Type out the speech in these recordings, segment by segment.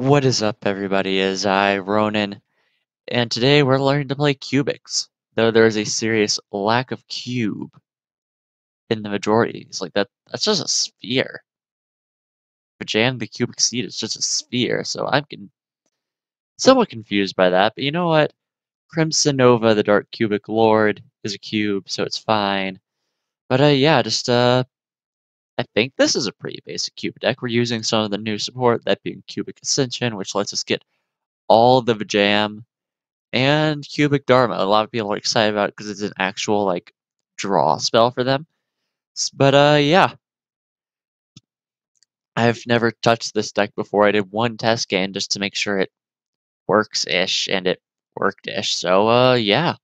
What is up, everybody? Is I, Ronin, and today we're learning to play cubics, though there is a serious lack of cube in the majority. It's like that that's just a sphere. But jam the cubic seed is just a sphere, so I'm con- somewhat confused by that. But you know what? Crimson Nova, the Dark Cubic Lord, is a cube, so it's fine. But uh, yeah, just uh, I think this is a pretty basic cube deck. We're using some of the new support, that being Cubic Ascension, which lets us get all the Jam and Cubic Dharma. A lot of people are excited about it because it's an actual like draw spell for them. But uh, yeah, I've never touched this deck before. I did one test game just to make sure it works ish, and it worked ish. So uh, yeah.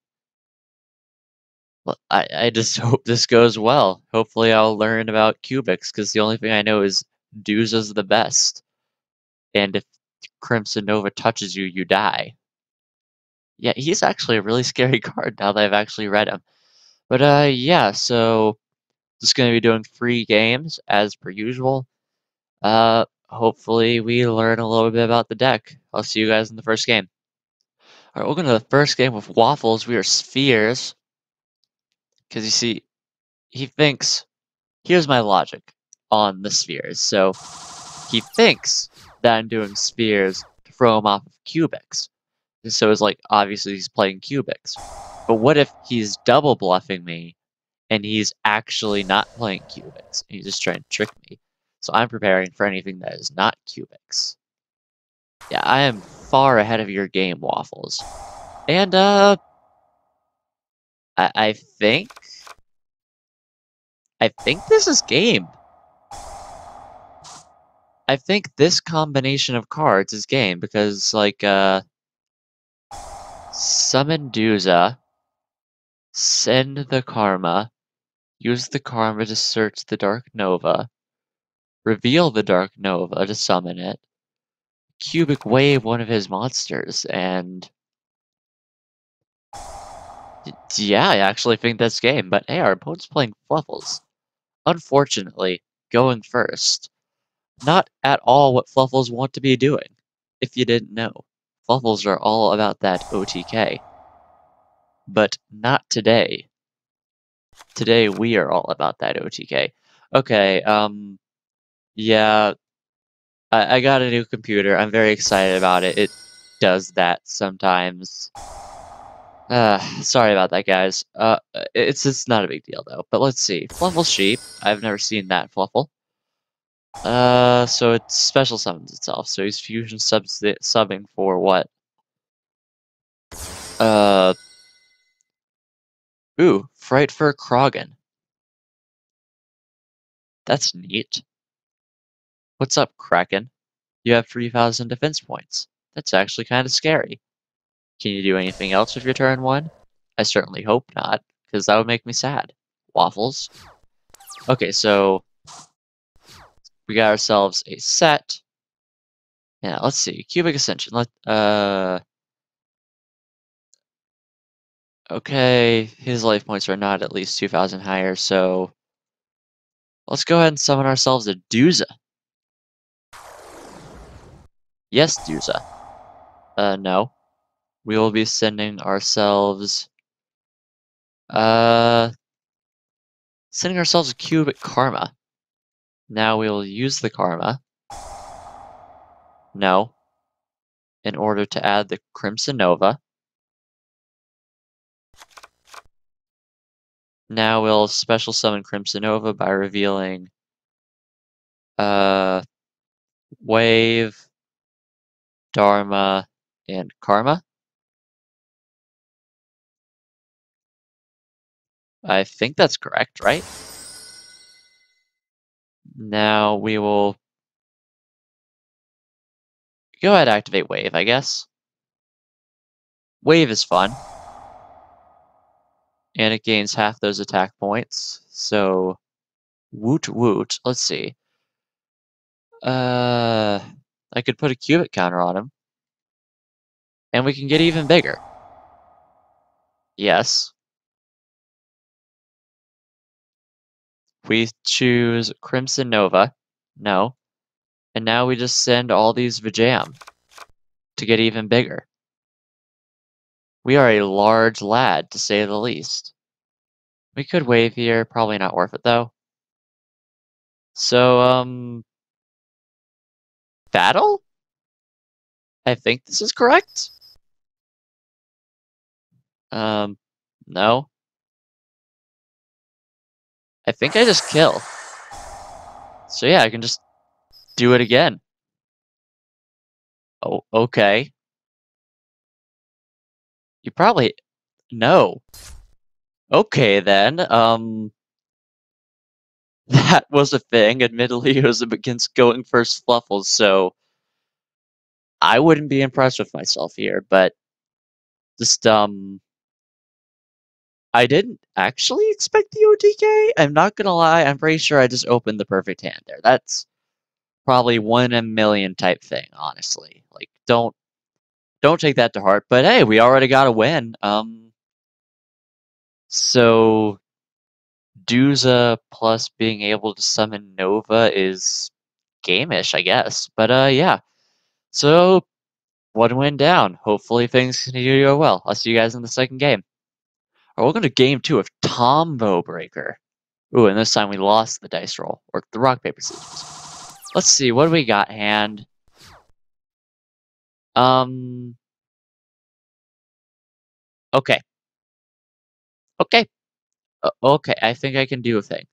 I, I just hope this goes well. Hopefully, I'll learn about cubics because the only thing I know is Duza's the best. And if Crimson Nova touches you, you die. Yeah, he's actually a really scary card now that I've actually read him. But uh, yeah, so just going to be doing three games as per usual. Uh, hopefully we learn a little bit about the deck. I'll see you guys in the first game. All right, we're going to the first game with Waffles. We are Spheres. Because you see, he thinks, here's my logic on the spheres. So he thinks that I'm doing spheres to throw him off of cubics. So it's like, obviously he's playing cubics. But what if he's double bluffing me and he's actually not playing cubics? And He's just trying to trick me. So I'm preparing for anything that is not cubics. Yeah, I am far ahead of your game, Waffles. And, uh, I, I think, I think this is game. I think this combination of cards is game because, like, uh, summon Duza, send the Karma, use the Karma to search the Dark Nova, reveal the Dark Nova to summon it, Cubic Wave one of his monsters, and yeah, I actually think that's game. But hey, our opponent's playing Fluffles. Unfortunately, going first. Not at all what Fluffles want to be doing, if you didn't know. Fluffles are all about that OTK. But not today. Today we are all about that OTK. Okay, um, yeah, I, I got a new computer. I'm very excited about it. It does that sometimes. Uh, sorry about that, guys. Uh, it's it's not a big deal though. But let's see. Fluffle sheep. I've never seen that Fluffle. Uh, so it special summons itself. So he's fusion subs subbing for what? Uh. Ooh, Frightfur Kraken. That's neat. What's up, Kraken? You have 3,000 defense points. That's actually kind of scary. Can you do anything else with your turn one? I certainly hope not, because that would make me sad. Waffles. Okay, so we got ourselves a set. Yeah, let's see. Cubic Ascension. Let uh Okay, his life points are not at least 2,000 higher, so let's go ahead and summon ourselves a Duza. Yes, Duza. Uh, no we will be sending ourselves uh sending ourselves a cubic karma. Now we will use the karma. No. In order to add the Crimson Nova. Now we'll special summon Crimson Nova by revealing uh Wave, Dharma, and Karma. I think that's correct, right? Now we will go ahead and activate Wave, I guess. Wave is fun. And it gains half those attack points. So, woot woot. Let's see. Uh, I could put a cubic counter on him. And we can get even bigger. Yes. We choose Crimson Nova. No. And now we just send all these Vijam to get even bigger. We are a large lad, to say the least. We could wave here, probably not worth it though. So, um... Battle? I think this is correct? Um, no. I think I just kill. So yeah, I can just do it again. Oh, okay. You probably... No. Okay, then. Um... That was a thing. Admittedly, it was against going first Fluffles, so... I wouldn't be impressed with myself here, but... Just, um... I didn't actually expect the OTK. I'm not gonna lie, I'm pretty sure I just opened the perfect hand there. That's probably one in a million type thing, honestly. Like, don't don't take that to heart. But hey, we already got a win. Um, so Duza plus being able to summon Nova is gameish, I guess. But uh, yeah. So one win down. Hopefully things continue to go well. I'll see you guys in the second game. Welcome to game two of Tombo Breaker. Ooh, and this time we lost the dice roll, or the rock, paper, scissors. Let's see, what do we got hand? Um. Okay. Okay. Uh, okay, I think I can do a thing.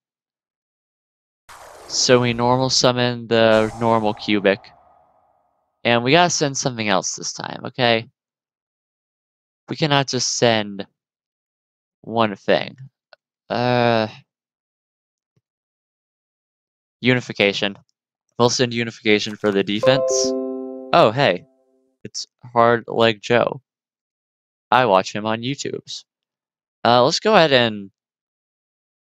So we normal summon the normal cubic. And we gotta send something else this time, okay? We cannot just send one thing. Uh, unification. We'll send unification for the defense. Oh, hey. It's Hard Leg Joe. I watch him on YouTube's. Uh, let's go ahead and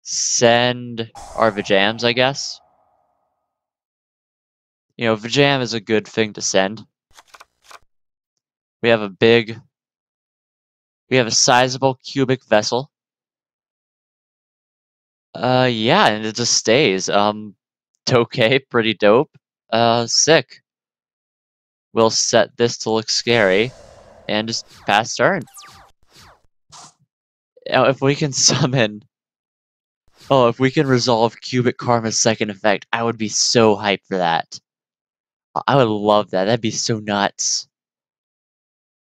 send our Vijams, I guess. You know, Vijam is a good thing to send. We have a big, we have a sizable cubic vessel. Uh, yeah, and it just stays. Um, okay, pretty dope. Uh, sick. We'll set this to look scary, and just pass turn. Now, if we can summon... Oh, if we can resolve Cubic Karma's second effect, I would be so hyped for that. I would love that. That'd be so nuts.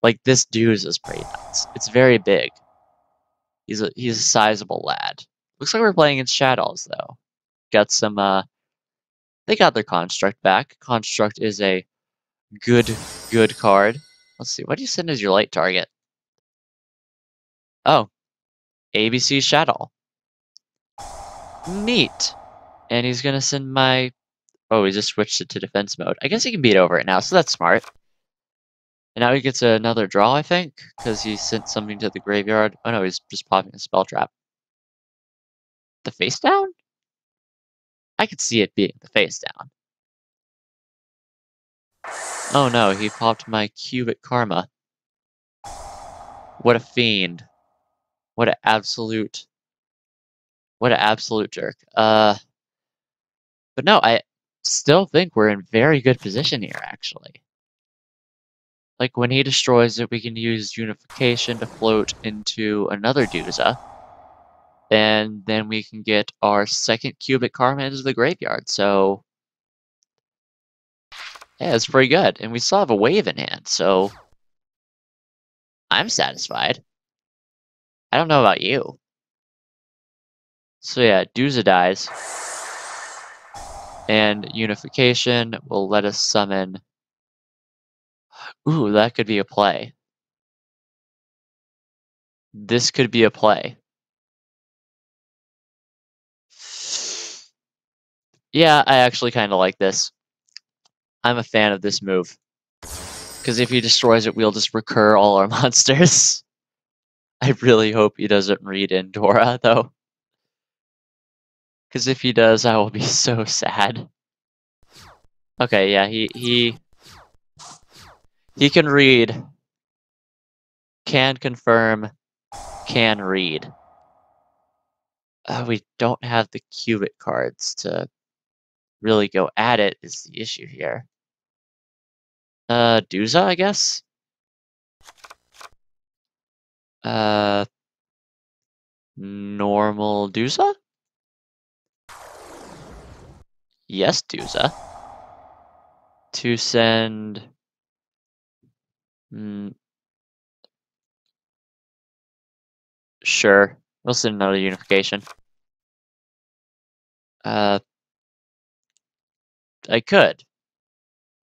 Like, this dude is pretty nuts. It's very big. He's a, he's a sizable lad. Looks like we're playing in Shaddolls, though. Got some, uh... They got their Construct back. Construct is a good, good card. Let's see, what do you send as your light target? Oh. ABC Shadow. Neat. And he's gonna send my... Oh, he just switched it to defense mode. I guess he can beat over it now, so that's smart. And now he gets another draw, I think, because he sent something to the graveyard. Oh no, he's just popping a spell trap the face down? I could see it being the face down. Oh no, he popped my cubic karma. What a fiend. What an absolute... What an absolute jerk. Uh, But no, I still think we're in very good position here, actually. Like, when he destroys it, we can use Unification to float into another Duza and then we can get our second cubic karma into the graveyard. So yeah, it's pretty good. And we still have a wave in hand, so I'm satisfied. I don't know about you. So yeah, Duza dies. And Unification will let us summon... Ooh, that could be a play. This could be a play. Yeah, I actually kind of like this. I'm a fan of this move. Because if he destroys it, we'll just recur all our monsters. I really hope he doesn't read Indora, though. Because if he does, I will be so sad. Okay, yeah, he he he can read, can confirm, can read. Uh, we don't have the cubic cards to really go at it is the issue here. Uh, Duza, I guess? Uh, normal Duza? Yes, Duza. To send... Mm, sure. We'll send another unification. Uh, I could.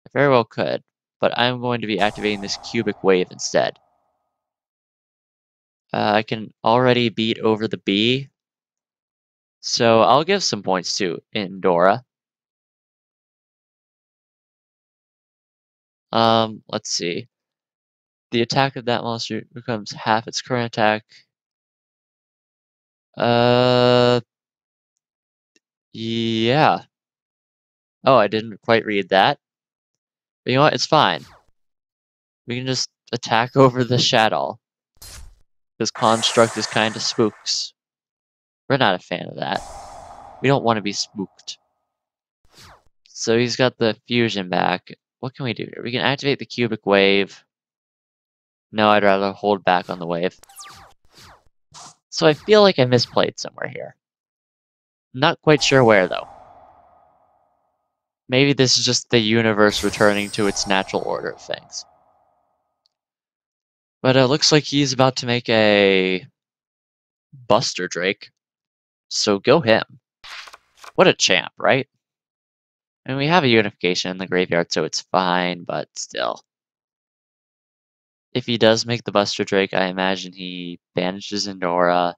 I very well could. But I'm going to be activating this cubic wave instead. Uh, I can already beat over the B. So I'll give some points to Indora. Um, let's see. The attack of that monster becomes half its current attack. Uh, yeah. Oh, I didn't quite read that. But you know what? It's fine. We can just attack over the Shadow. Because Construct is kind of spooks. We're not a fan of that. We don't want to be spooked. So he's got the fusion back. What can we do here? We can activate the cubic wave. No, I'd rather hold back on the wave. So I feel like I misplayed somewhere here. Not quite sure where, though. Maybe this is just the universe returning to its natural order of things. But it looks like he's about to make a Buster Drake. So go him. What a champ, right? And we have a unification in the graveyard, so it's fine, but still. If he does make the Buster Drake, I imagine he banishes Indora,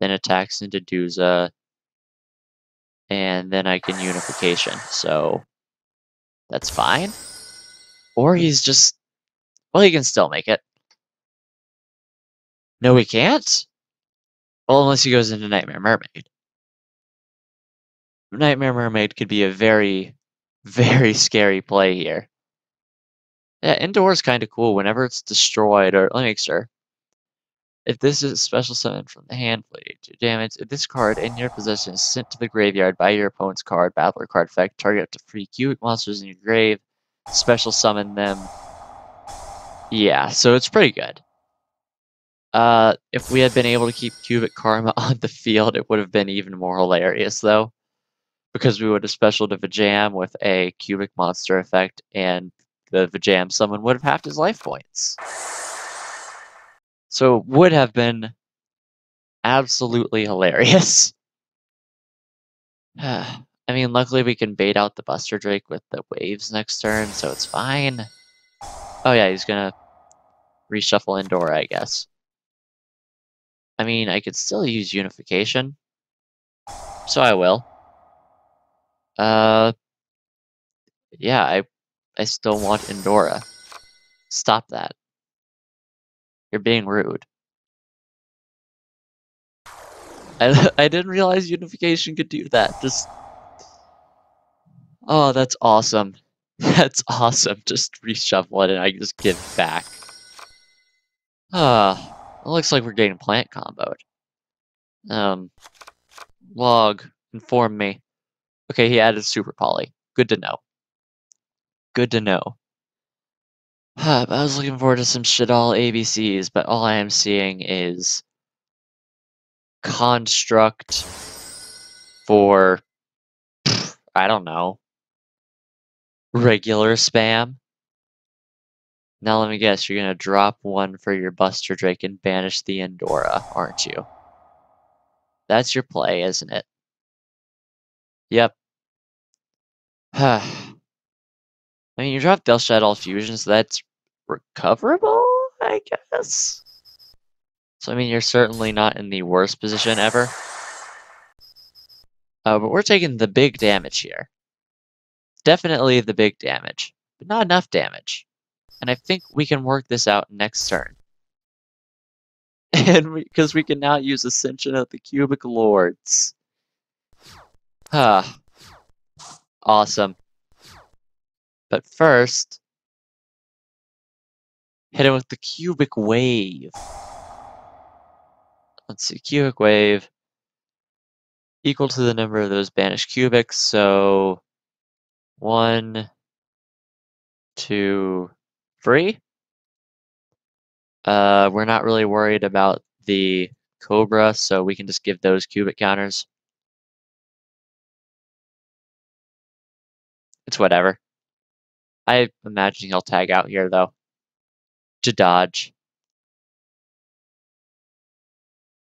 then attacks into Duza, and then I can unification. So that's fine. Or he's just well, he can still make it. No, he can't. Well, unless he goes into Nightmare Mermaid. Nightmare Mermaid could be a very, very scary play here. Yeah, Indoor is kind of cool. Whenever it's destroyed, or let me make sure. If this is a special summon from the hand to damage, if this card in your possession is sent to the graveyard by your opponent's card, battle or card effect, target up to three cubic monsters in your grave, special summon them. Yeah, so it's pretty good. Uh, if we had been able to keep cubic karma on the field, it would have been even more hilarious, though. Because we would have special to Vijam with a cubic monster effect, and the Vijam summon would have halved his life points. So it would have been absolutely hilarious. I mean, luckily we can bait out the Buster Drake with the waves next turn, so it's fine. Oh yeah, he's gonna reshuffle Indora, I guess. I mean, I could still use Unification, so I will. Uh, yeah, I, I still want Indora. Stop that. You're being rude. I, I didn't realize unification could do that. Just. Oh, that's awesome. That's awesome. Just reshuffle it and I just give back. Ah, it looks like we're getting plant comboed. Um, log, inform me. Okay, he added super poly. Good to know. Good to know. I was looking forward to some shit all ABCs, but all I am seeing is construct for I don't know regular spam. Now let me guess, you're gonna drop one for your Buster Drake and banish the Indora, aren't you? That's your play, isn't it? Yep. I mean, you dropped El Shaddoll Fusion, so that's recoverable, I guess? So, I mean, you're certainly not in the worst position ever. Uh, but we're taking the big damage here. Definitely the big damage, but not enough damage. And I think we can work this out next turn. And because we, we, can now use Ascension of the Cubic Lords. Ah. Awesome. But first, hit it with the cubic wave. Let's see, cubic wave. equal to the number of those banished cubics. So one, two, three. Uh, we're not really worried about the Cobra, so we can just give those cubic counters. It's whatever. I imagine he'll tag out here, though. To dodge.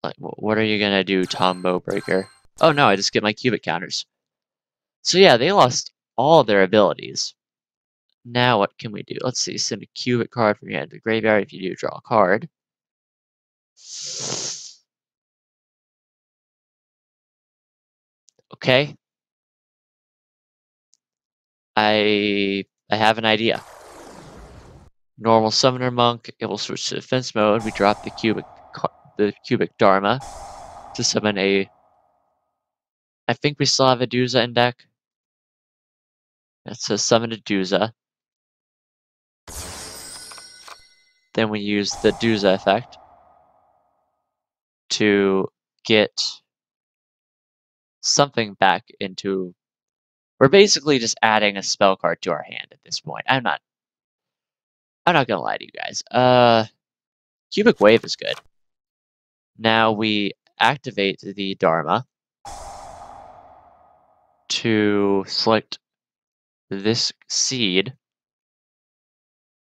Like, what are you gonna do, Tombo Breaker? Oh no, I just get my cubic counters. So yeah, they lost all their abilities. Now what can we do? Let's see, send a cubic card from your hand to the graveyard if you do draw a card. Okay. I I have an idea. Normal Summoner Monk, it will switch to defense mode. We drop the cubic the cubic Dharma to summon a I think we still have a Duza in deck. It says summon a Duza. Then we use the Duza effect to get something back into we're basically just adding a spell card to our hand at this point. I'm not I'm not gonna lie to you guys. Uh Cubic Wave is good. Now we activate the Dharma to select this seed.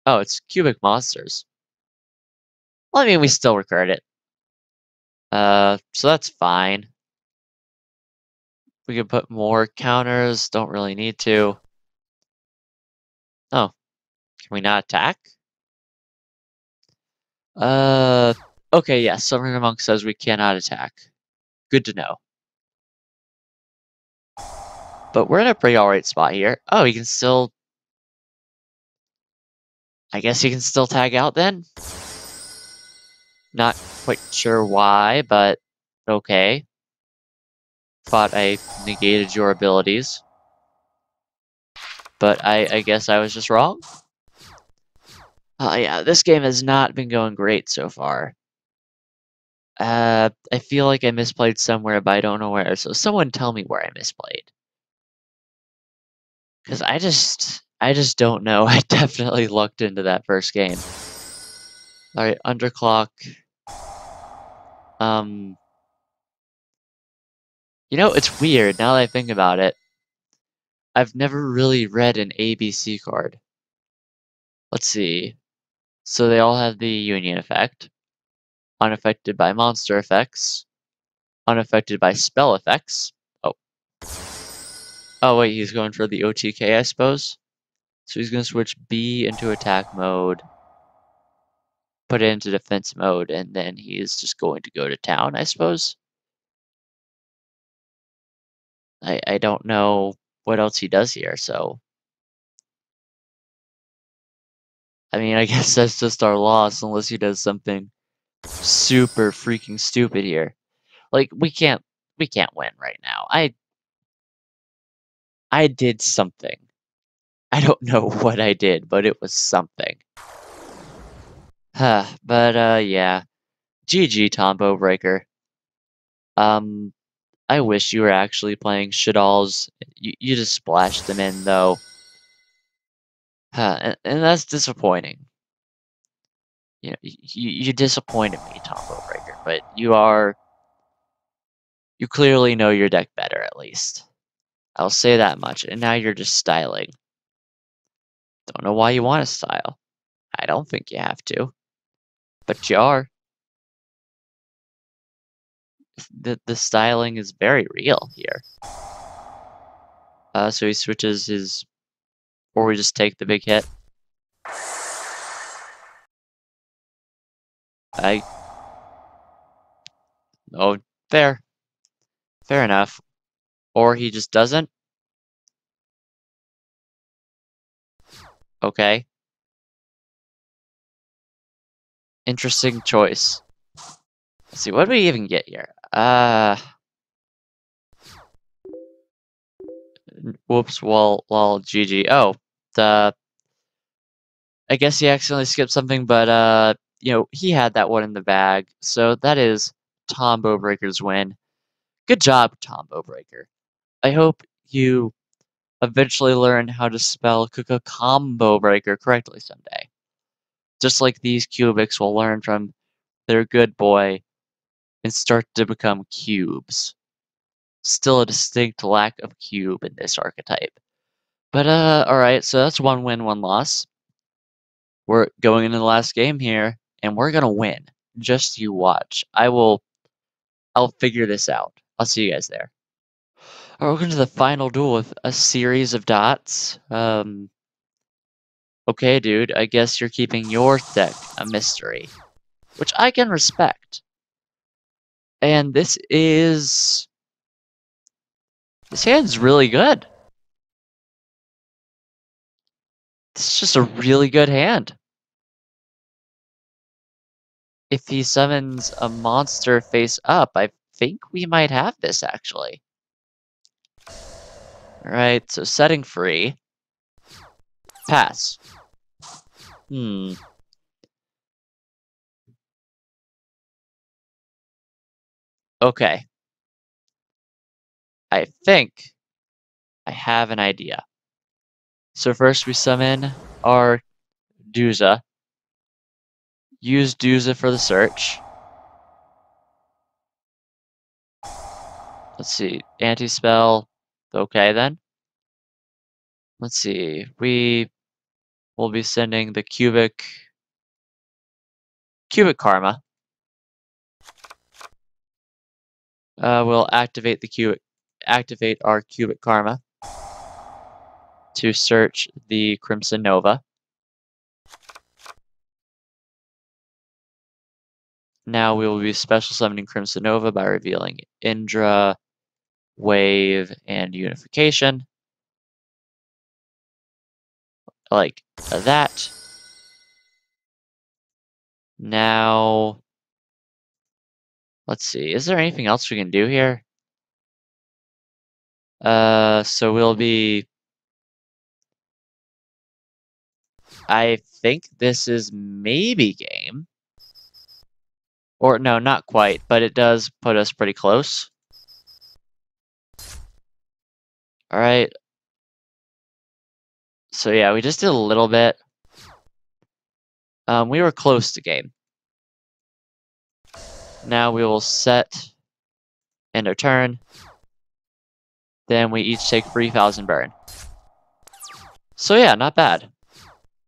Oh, it's cubic monsters. Well, I mean, we still recurred it. Uh, so that's fine. We could put more counters, don't really need to. Oh, can we not attack? Uh, okay, yes, yeah, Summoner Monk says we cannot attack. Good to know. But we're in a pretty alright spot here. Oh, he can still... I guess he can still tag out then? Not quite sure why, but okay. Thought I negated your abilities. But I, I guess I was just wrong. Uh, yeah, this game has not been going great so far. Uh, I feel like I misplayed somewhere, but I don't know where. So someone tell me where I misplayed. Because I just, I just don't know. I definitely looked into that first game. All right, underclock. Um, you know, it's weird now that I think about it. I've never really read an ABC card. Let's see. So they all have the union effect. Unaffected by monster effects. Unaffected by spell effects. Oh. Oh wait, he's going for the OTK, I suppose. So he's going to switch B into attack mode. Put it into defense mode, and then he's just going to go to town, I suppose. I, I don't know what else he does here, so I mean, I guess that's just our loss unless he does something super freaking stupid here. Like we can't we can't win right now. I I did something. I don't know what I did, but it was something. Huh, but uh yeah. GG Tombo Breaker. Um I wish you were actually playing Shaddolls. You, you just splashed them in though. Huh, and, and that's disappointing. You know, you, you disappointed me, Tombo Breaker, but you are you clearly know your deck better at least. I'll say that much. And now you're just styling. Don't know why you want to style. I don't think you have to. But you are. The, the styling is very real here. Uh, so he switches his or we just take the big hit. I... Oh, fair. Fair enough. Or he just doesn't. Okay. Interesting choice. Let's see, what do we even get here? Uh... Whoops, well, well, GG. Oh, uh, I guess he accidentally skipped something, but uh, you know he had that one in the bag, so that is Tombo Breaker's win. Good job, Combo Breaker. I hope you eventually learn how to spell Combo Breaker correctly someday. Just like these cubics will learn from their good boy and start to become cubes. Still a distinct lack of cube in this archetype. But uh alright, so that's one win, one loss. We're going into the last game here, and we're gonna win. Just you watch. I will I'll figure this out. I'll see you guys there. Alright, welcome to the final duel with a series of dots. Um Okay, dude, I guess you're keeping your deck a mystery. Which I can respect. And this is... This hand's really good. This is just a really good hand. If he summons a monster face up, I think we might have this, actually. Alright, so setting free. Pass. Hmm. Okay. I think I have an idea. So first we summon our Duza. Use Duza for the search. Let's see, anti-spell, okay then. Let's see, we will be sending the cubic, cubic karma. Uh, we'll activate the cubic, activate our cubic karma to search the Crimson Nova. Now we will be special summoning Crimson Nova by revealing Indra, Wave, and Unification. Like that. Now, let's see, is there anything else we can do here? Uh, so we'll be I think this is maybe game. Or no, not quite, but it does put us pretty close. Alright. So yeah, we just did a little bit. Um, we were close to game. Now we will set and our turn. Then we each take 3,000 burn. So yeah, not bad.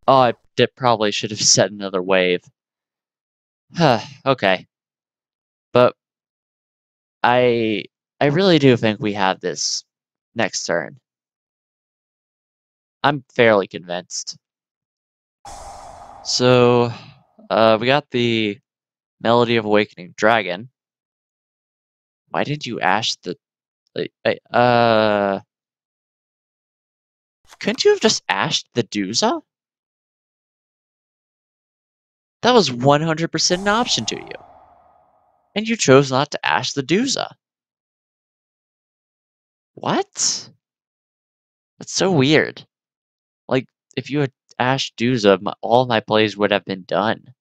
Oh, I did, probably should have set another wave. okay. But I I really do think we have this next turn. I'm fairly convinced. So, uh, we got the Melody of Awakening Dragon. Why did you ash the... Uh... Couldn't you have just ashed the Duza? That was 100% an option to you. And you chose not to ash the Duza. What? That's so weird. Like, if you had Ash Duza, my, all my plays would have been done.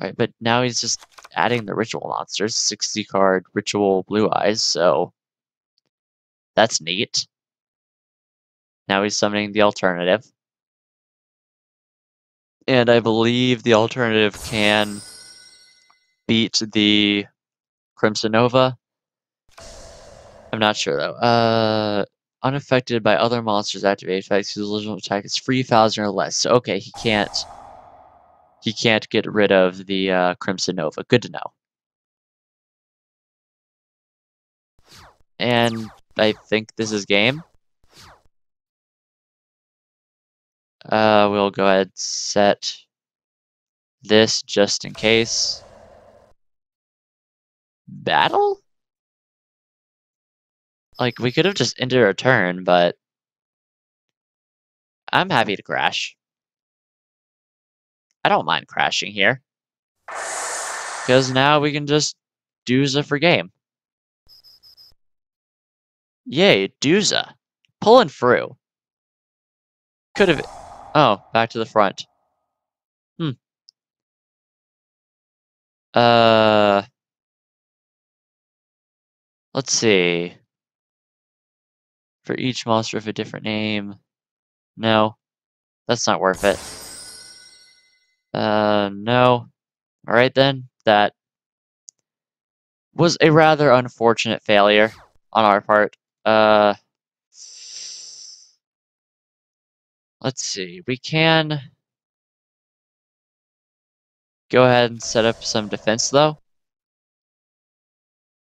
Right, but now he's just adding the ritual monsters, 60 card ritual blue eyes, so that's neat. Now he's summoning the alternative. And I believe the alternative can beat the Crimson Nova. I'm not sure though. Uh, unaffected by other monsters' activate effects, his original attack is 3,000 or less. So okay, he can't. He can't get rid of the uh, Crimson Nova. Good to know. And I think this is game. Uh, we'll go ahead set this just in case. Battle? Like, we could have just ended our turn, but I'm happy to crash. I don't mind crashing here. Because now we can just Duza for game. Yay, Duza. Pulling through. Could have Oh, back to the front. Hmm. Uh. Let's see. For each monster with a different name. No. That's not worth it. Uh, no. Alright then. That was a rather unfortunate failure on our part. Uh, let's see. We can go ahead and set up some defense, though.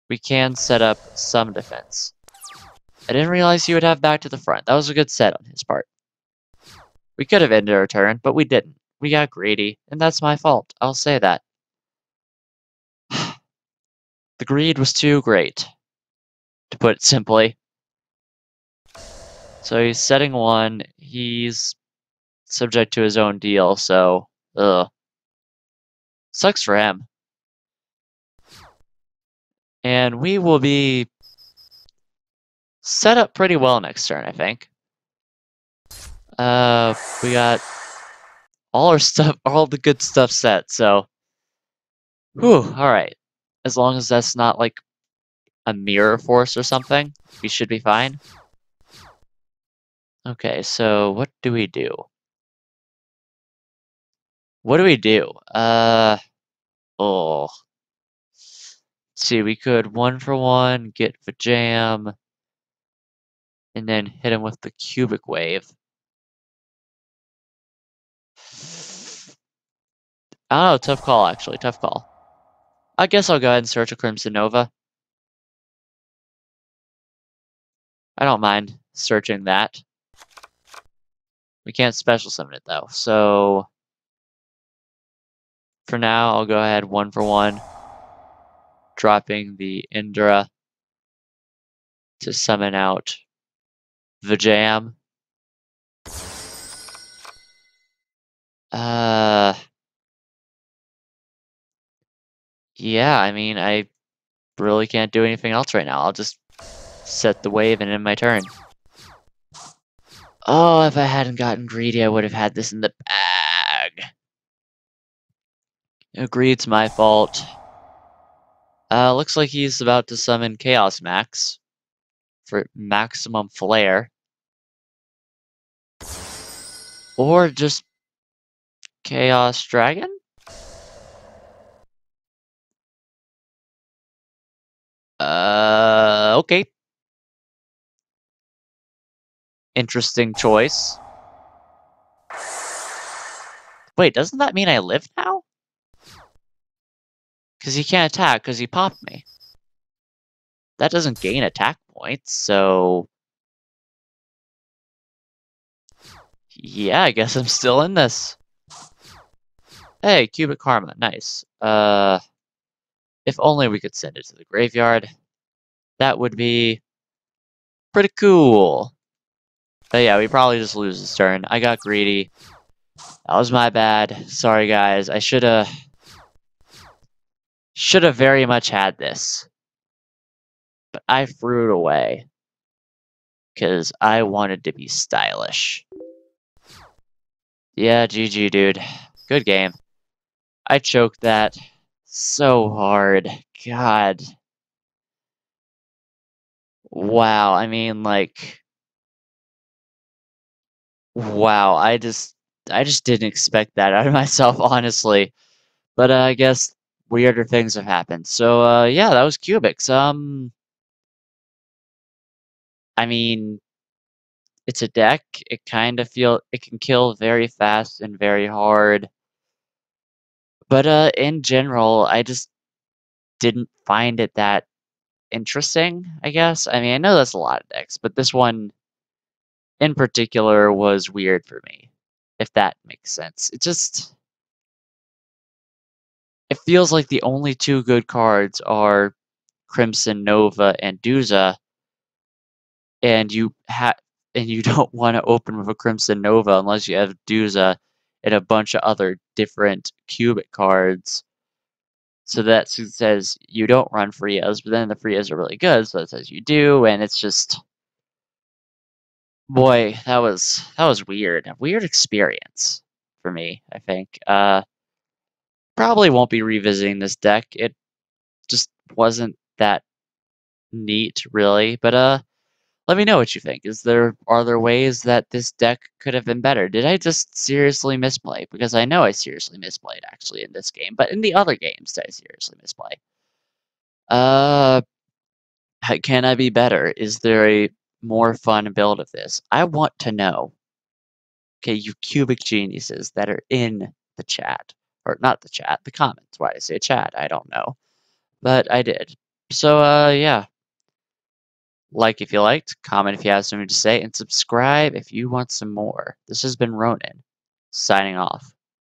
We can set up some defense. I didn't realize he would have back to the front. That was a good set on his part. We could have ended our turn, but we didn't. We got greedy, and that's my fault. I'll say that. the greed was too great, to put it simply. So he's setting one. He's subject to his own deal, so ugh. Sucks for him. And we will be set up pretty well next turn, I think. Uh, we got all our stuff, all the good stuff set, so. Whew, alright. As long as that's not like a mirror force or something, we should be fine. Okay, so what do we do? What do we do? Uh, oh. Let's see, we could one for one get the jam, and then hit him with the cubic wave. Oh, tough call, actually. Tough call. I guess I'll go ahead and search a Crimson Nova. I don't mind searching that. We can't special summon it though, so for now I'll go ahead one for one, dropping the Indra to summon out the Jam. Uh, yeah, I mean, I really can't do anything else right now. I'll just set the wave and end my turn. Oh, if I hadn't gotten greedy, I would have had this in the bag. Agree, it's my fault. Uh, looks like he's about to summon Chaos Max for maximum flare. Or just Chaos Dragon? Uh, okay. Interesting choice. Wait, doesn't that mean I live now? Because he can't attack because he popped me. That doesn't gain attack points, so... Yeah, I guess I'm still in this. Hey, Cubic Karma, nice. Uh, if only we could send it to the graveyard. That would be pretty cool. But yeah, we probably just lose this turn. I got greedy. That was my bad. Sorry, guys. I should have... Should have very much had this. But I threw it away. Because I wanted to be stylish. Yeah, GG, dude. Good game. I choked that so hard. God. Wow, I mean, like... Wow, I just I just didn't expect that out of myself, honestly. But uh, I guess weirder things have happened. So uh, yeah, that was Cubics. Um, I mean, it's a deck. It kind of feel it can kill very fast and very hard. But uh, in general, I just didn't find it that interesting. I guess. I mean, I know that's a lot of decks, but this one in particular was weird for me, if that makes sense. It just it feels like the only two good cards are Crimson Nova and Duza, and you have and you don't want to open with a Crimson Nova unless you have Duza and a bunch of other different cubic cards. So that says you don't run Frias, but then the Frias are really good, so it says you do, and it's just Boy, that was that was weird. A weird experience for me, I think. Uh probably won't be revisiting this deck. It just wasn't that neat, really. But uh, let me know what you think. Is there are there ways that this deck could have been better? Did I just seriously misplay? Because I know I seriously misplayed actually in this game, but in the other games, did I seriously misplay? Uh, can I be better? Is there a more fun build of this? I want to know. Okay, you cubic geniuses that are in the chat, or not the chat, the comments. Why I say chat? I don't know, but I did. So uh, yeah. Like if you liked, comment if you have something to say, and subscribe if you want some more. This has been Ronin, signing off.